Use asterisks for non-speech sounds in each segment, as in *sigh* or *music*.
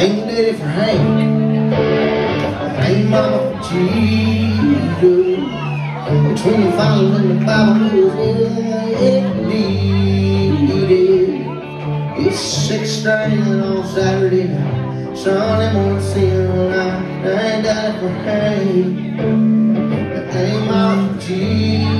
ain't daddy for Hank. I ain't mama Jesus. Between the Father and the Bible, it needed. It's six string on Saturday night. Sunday morning, sin night. I ain't daddy for Hank. I ain't mama Jesus.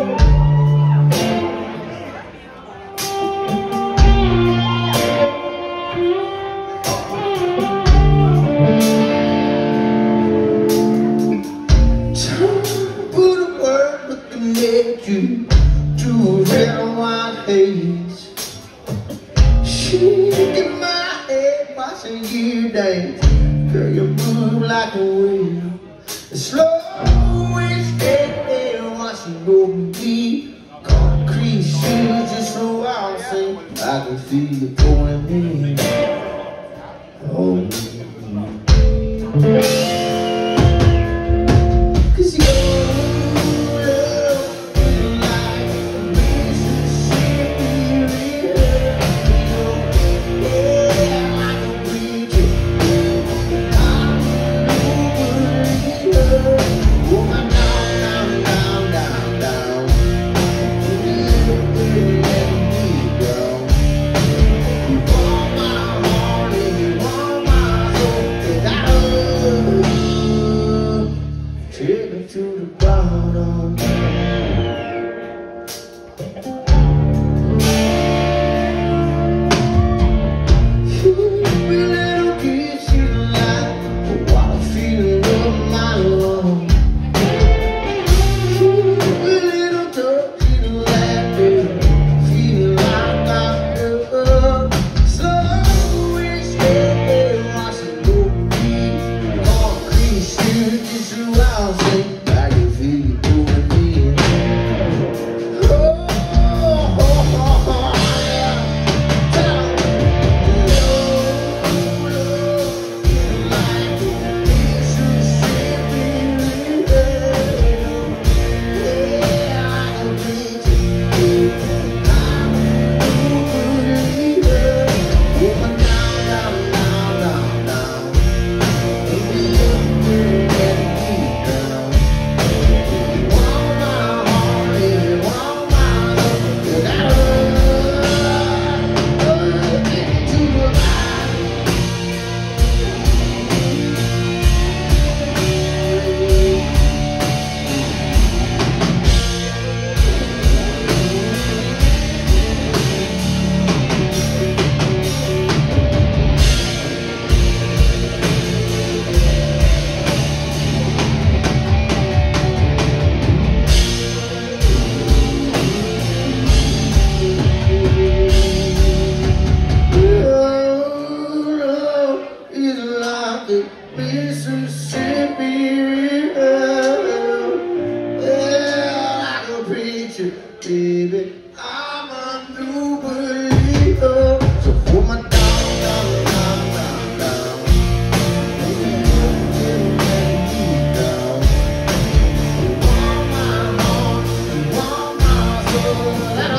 Música I can feel it going in.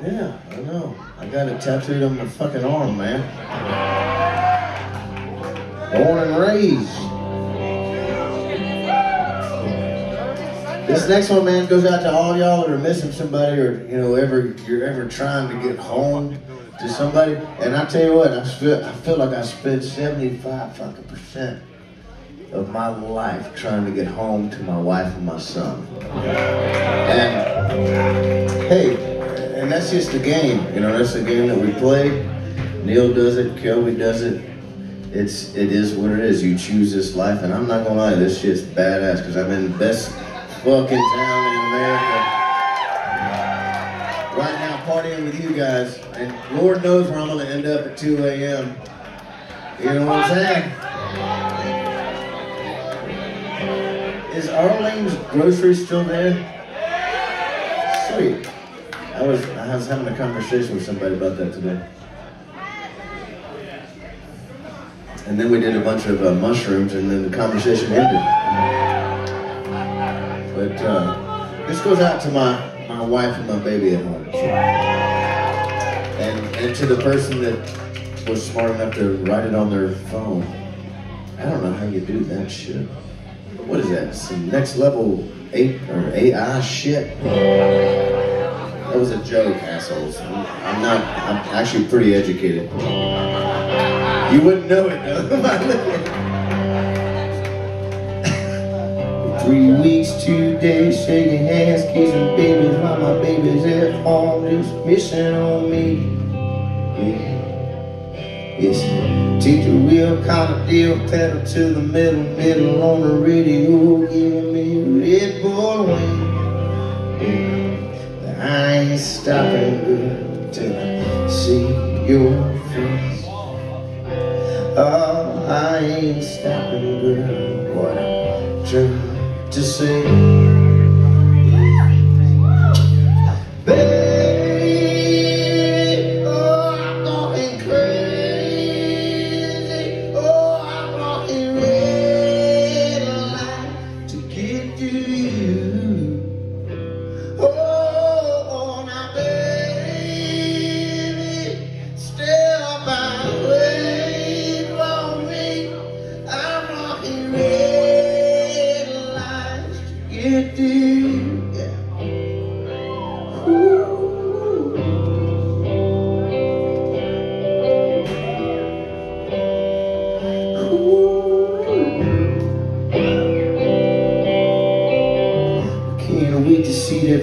Yeah, I know. I got it tattooed on my fucking arm, man. Born and raised. This next one, man, goes out to all y'all that are missing somebody or, you know, ever you're ever trying to get home to somebody. And I tell you what, I feel, I feel like I spent 75 fucking percent of my life trying to get home to my wife and my son. And hey, that's just a game, you know, that's a game that we play. Neil does it, Kelby does it. It's it is what it is. You choose this life, and I'm not gonna lie, this shit's badass because I'm in the best fucking town in America. Right now, partying with you guys, and Lord knows where I'm gonna end up at 2 a.m. You know what I'm saying? Is Arlene's grocery still there? Sweet. I was I was having a conversation with somebody about that today. And then we did a bunch of uh, mushrooms, and then the conversation ended. But uh, this goes out to my, my wife and my baby at home. And, and to the person that was smart enough to write it on their phone. I don't know how you do that shit. What is that? Some next level A or AI shit? That was a joke, assholes. I'm, not, I'm actually pretty educated. You wouldn't know it though. *laughs* *laughs* Three weeks, two days, shaking hands, kissing babies while my baby's at home, just missing on me. Yeah. Take the wheel kind of deal, pedal to the middle, middle on the radio, giving me Red Bull wing. Ain't stopping good till I see your face. Oh, I ain't stopping good, what I'm trying to say.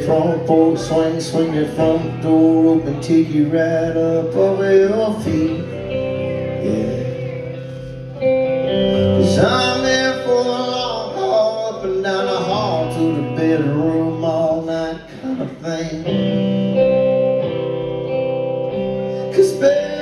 front fork swing, swing that front door open, take you right up over your feet. Cause baby